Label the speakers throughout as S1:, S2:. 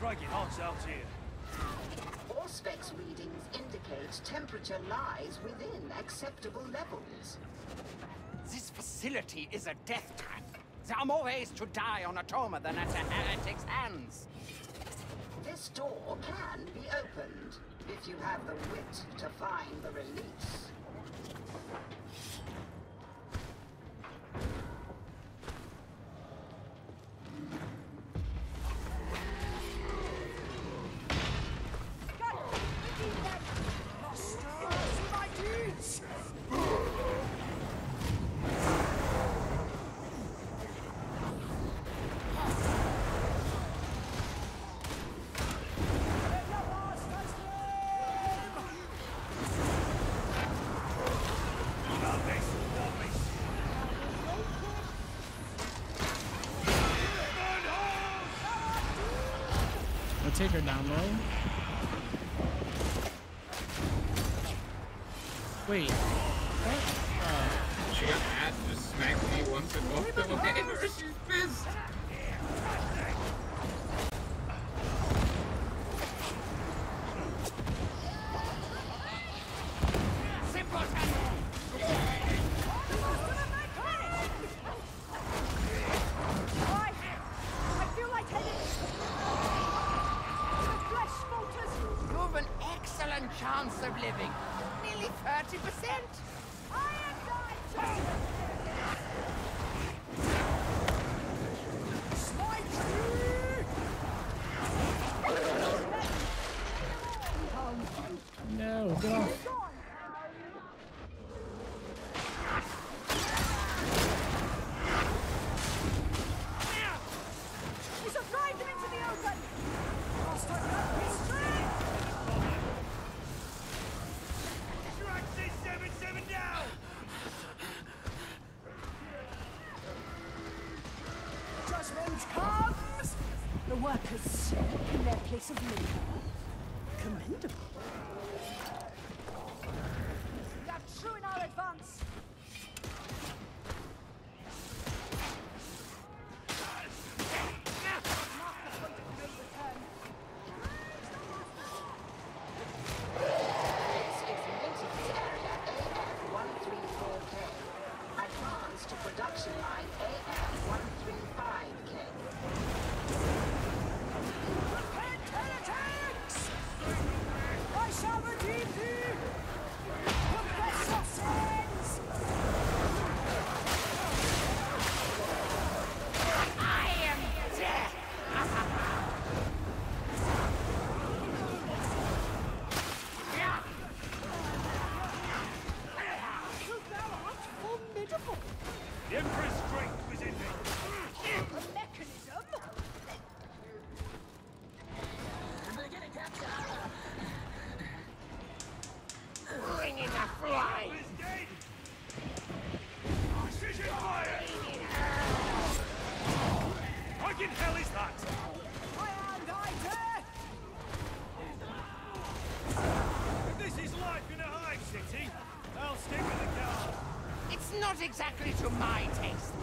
S1: fragging odds out here.
S2: Auspex readings indicate temperature lies within acceptable levels.
S3: This facility is a death trap. There are more ways to die on Atoma than at a heretic's hands.
S2: This door can be opened if you have the wit to find the release.
S4: Her down low. Wait. What?
S5: She got mad and just smacked me once and walked away. She's pissed.
S3: You have an excellent chance of living. Nearly 30%.
S4: No, get off.
S6: We shall drive them into the open!
S1: Track 677 down!
S6: Judgment comes! The workers in their place of labor. Commendable.
S1: The Emperor's
S3: exactly to my taste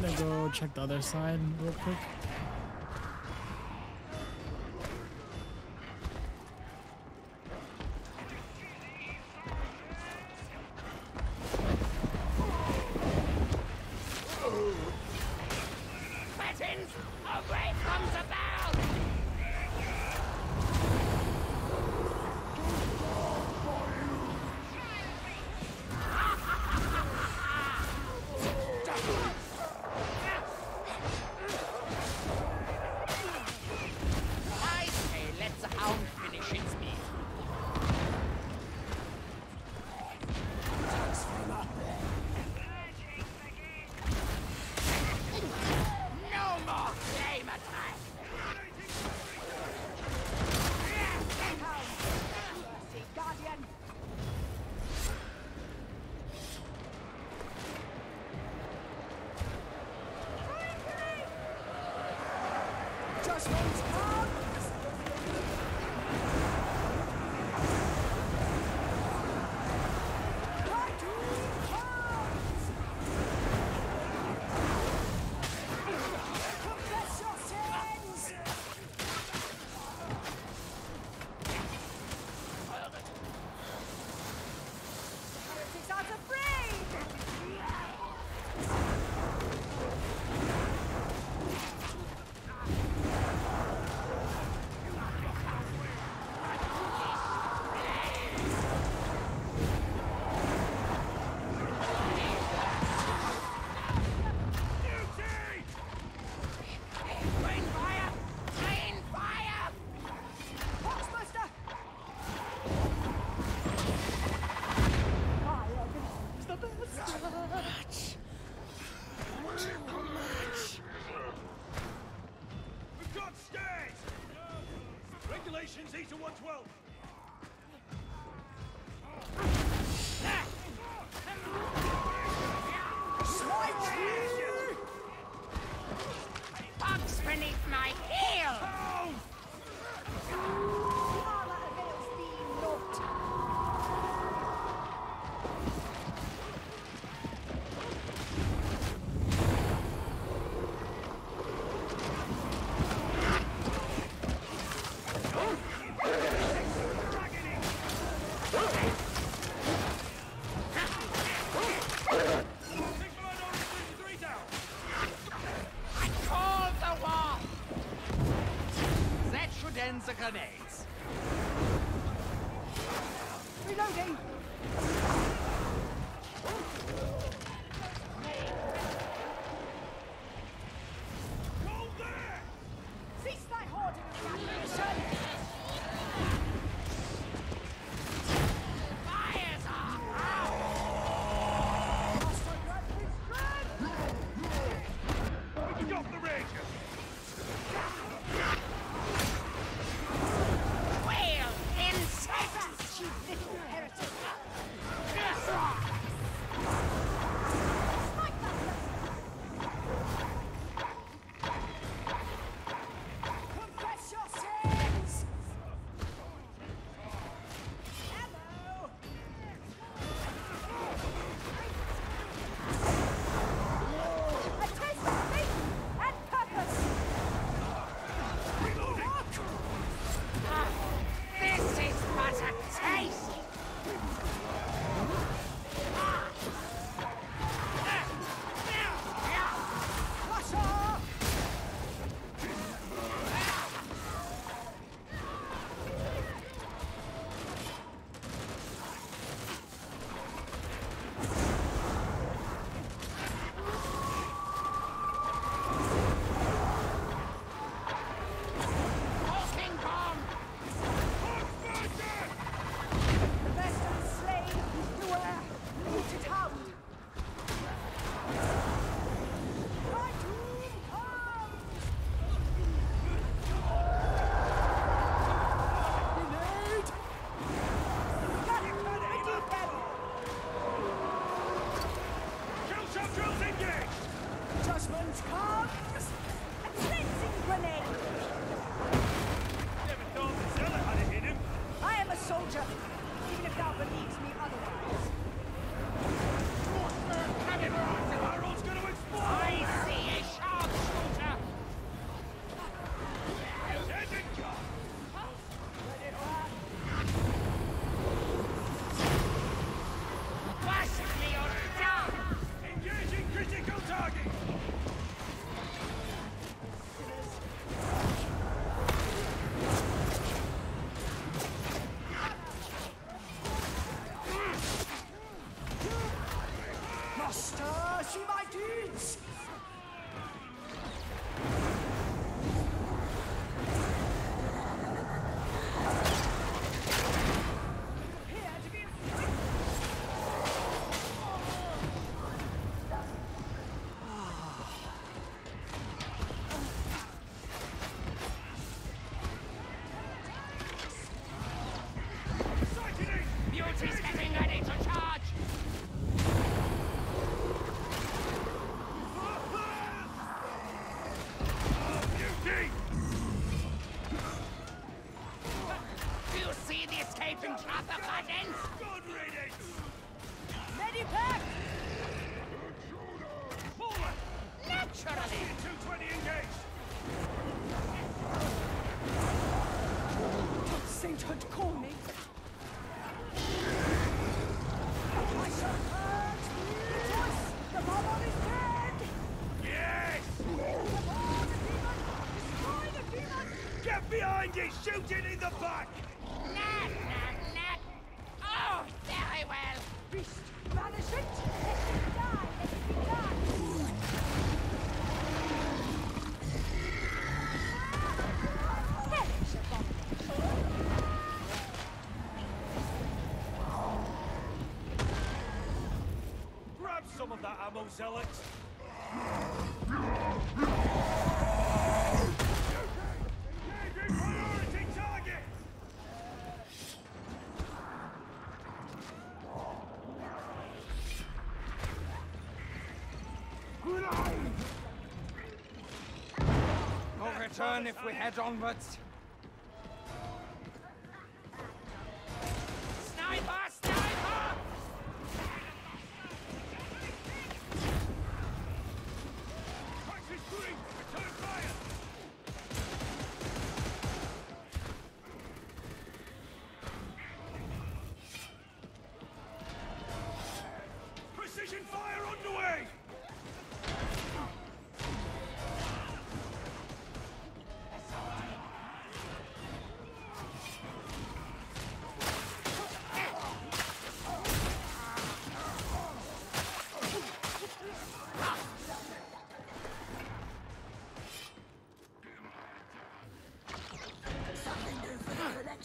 S4: gonna go check the other side real quick.
S6: Away from the back!
S7: Master,
S3: see
S6: my deeds!
S1: Behind you! Shoot it in the back!
S3: Nat, nat, nat! Oh, very well!
S6: Beast, banish it. Let it die. Let it be done.
S1: Grab some of that ammo, zealot!
S3: Return if we head onwards.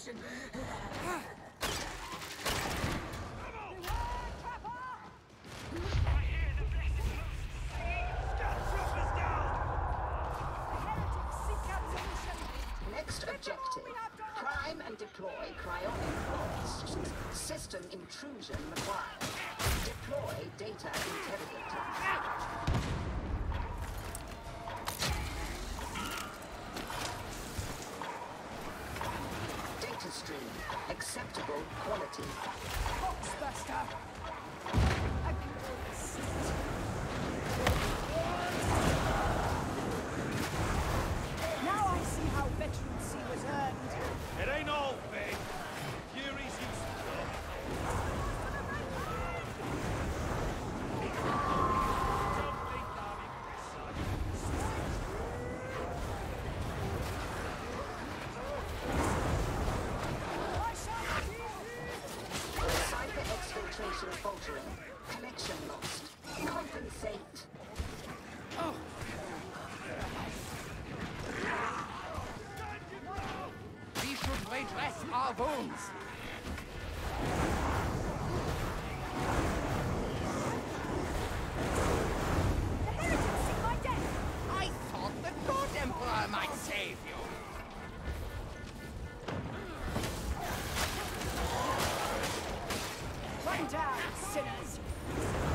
S6: Absolution.
S2: Next objective. Prime and deploy cryonic rods. System intrusion required. Deploy data interrogator. Acceptable quality.
S6: Boxbuster. A glorious sight. Now I see how veterancy was earned.
S1: It ain't all
S3: redress.
S6: The heretics seek my death.
S3: I thought the good Emperor might save you.
S6: Run down, sinners.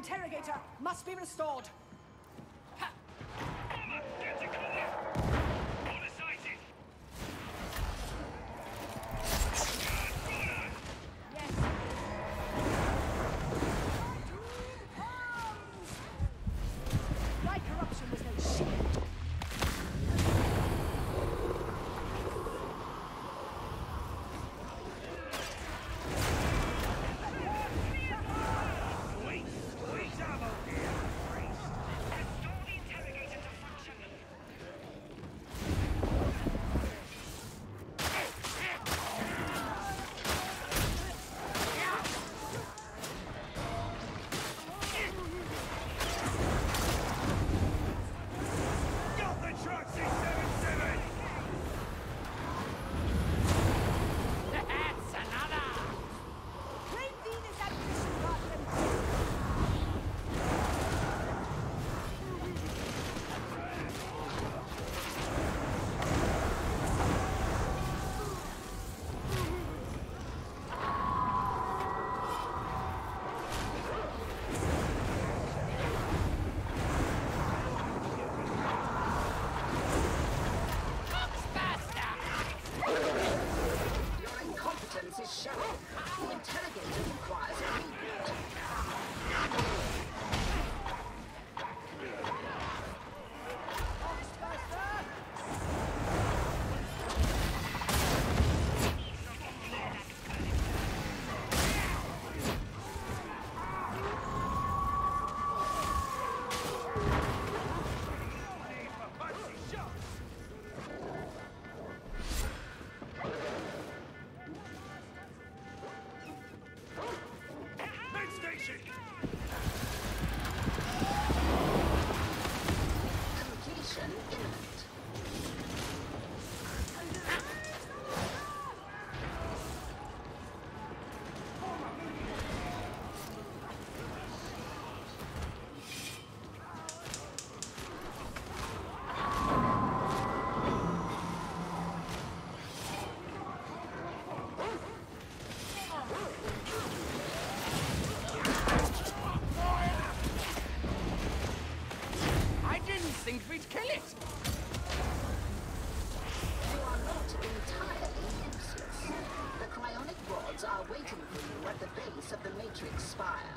S6: interrogator must be restored. Chicken! to
S3: expire.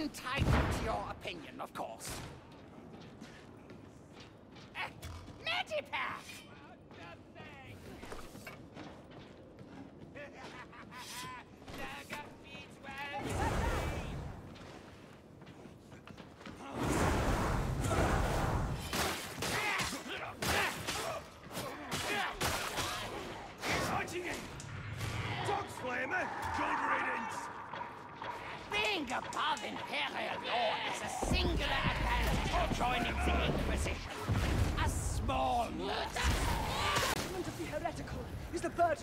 S3: entitled to your opinion, of course.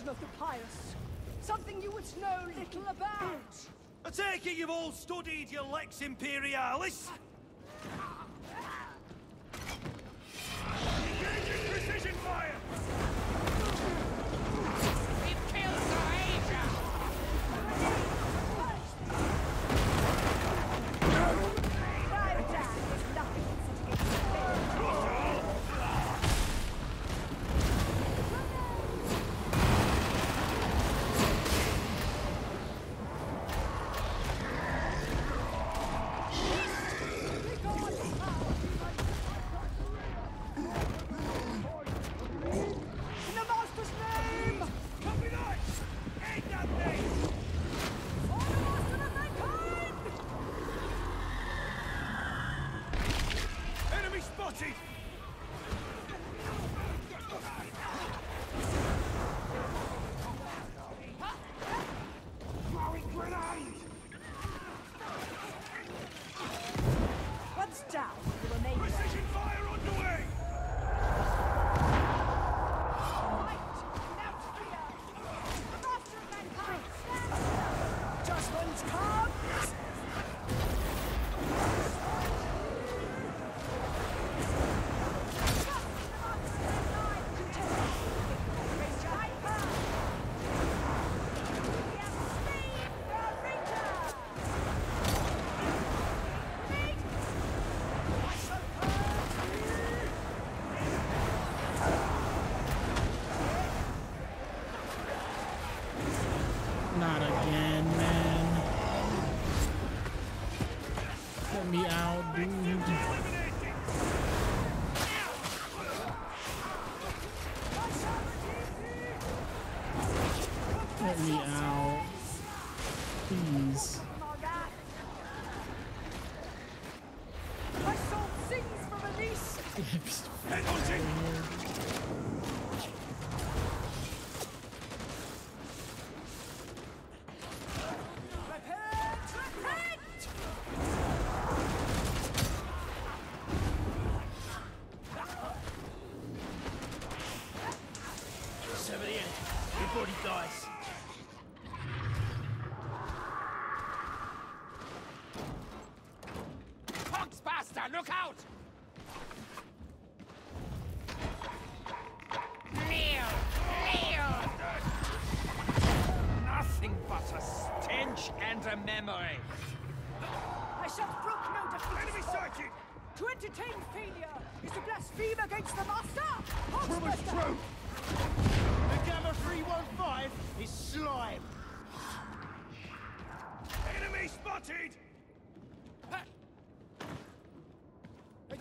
S6: of the pious. Something you would know little about.
S1: A it you've all studied your Lex Imperialis.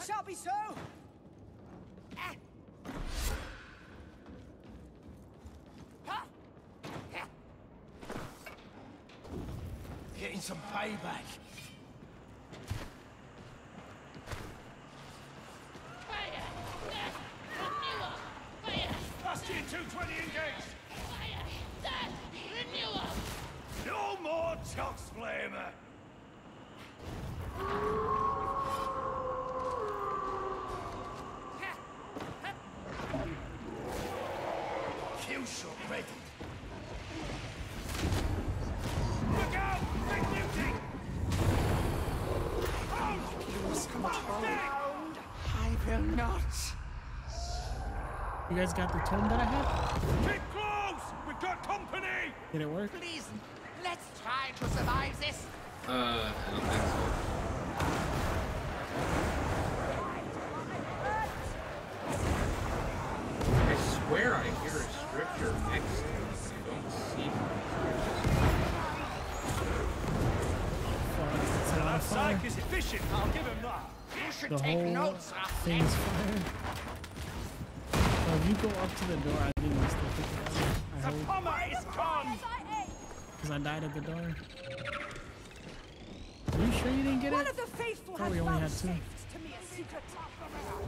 S6: Shall be so.
S1: Getting some payback.
S4: You guys got the tome that I had?
S1: Keep close! We've got company!
S4: Did it work?
S3: Please, let's try to survive this.
S5: Uh, I don't think so. I swear I hear a scripture next to me. I don't see it.
S4: Fuck, it's a
S1: That psych is efficient, I'll give him that.
S3: You should
S4: The
S3: take
S4: whole
S3: notes,
S4: thing fire. If you go up to the door, I think you still pick it up. I
S1: The
S4: hope.
S1: pommer is gone!
S4: Because I died at the door. Are you sure you didn't get
S6: One
S4: it?
S6: of the faithful
S4: Thought
S6: has
S4: we only had two.
S6: to me a secret.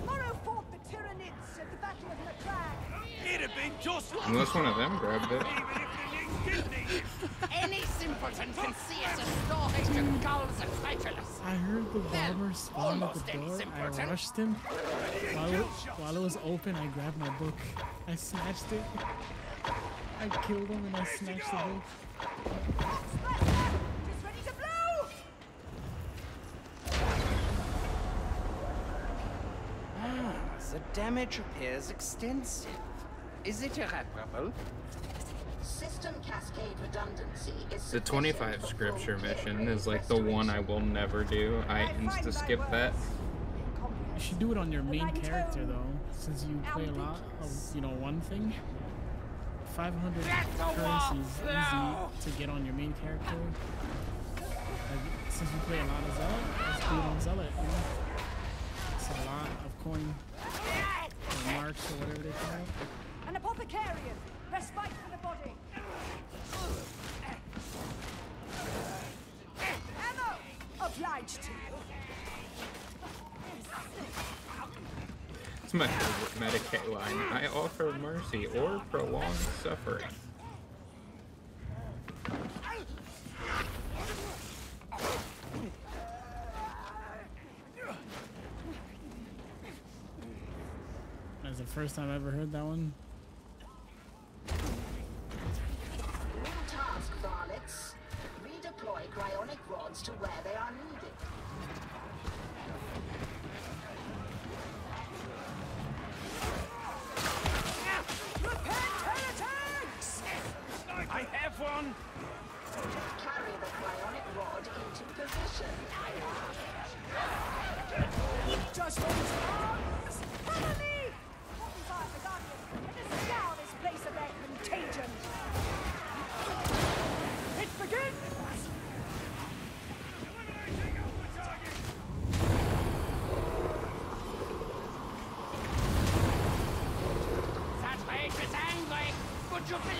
S6: Morrow fought the Tyranids at the Battle of Macragge.
S1: It'd have been just like
S5: Unless one of them grabbed it.
S3: Any simpleton can see it's a storage of gulls and titulus.
S4: I heard the bomber spawn at
S3: almost
S4: the
S3: any
S4: door. I
S3: simpleton.
S4: rushed him. While it, while it was open, I grabbed my book. I snatched it. I killed him and I snatched the book.
S6: Hogsmaster! Just ready to blow!
S3: Ah, the damage appears extensive. Is it irreparable?
S2: System cascade redundancy is
S5: The 25 scripture mission is like the one I will never do. I insta skip that.
S4: You should do it on your main character though, since you play a lot of you know one thing. 500
S3: Let the
S4: currency is easy to get on your main character. Like, since you play a lot of Zealot, let's do it on Zealot. You know? It's a lot of coin or marks or whatever they call it.
S6: An apothecarian. Respite for the body. Obliged to you.
S5: It's my favorite Medicae line. I offer mercy or prolonged suffering.
S4: That's the first time I ever heard that one.
S3: That rage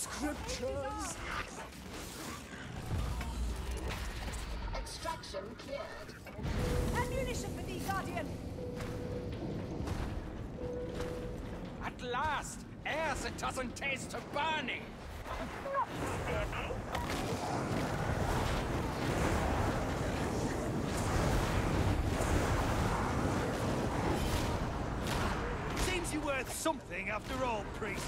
S6: scriptures.
S2: Extraction cleared.
S6: Ammunition for thee, Guardian!
S3: At last! Ass it doesn't taste of burning!
S1: Not worth something after all, priest.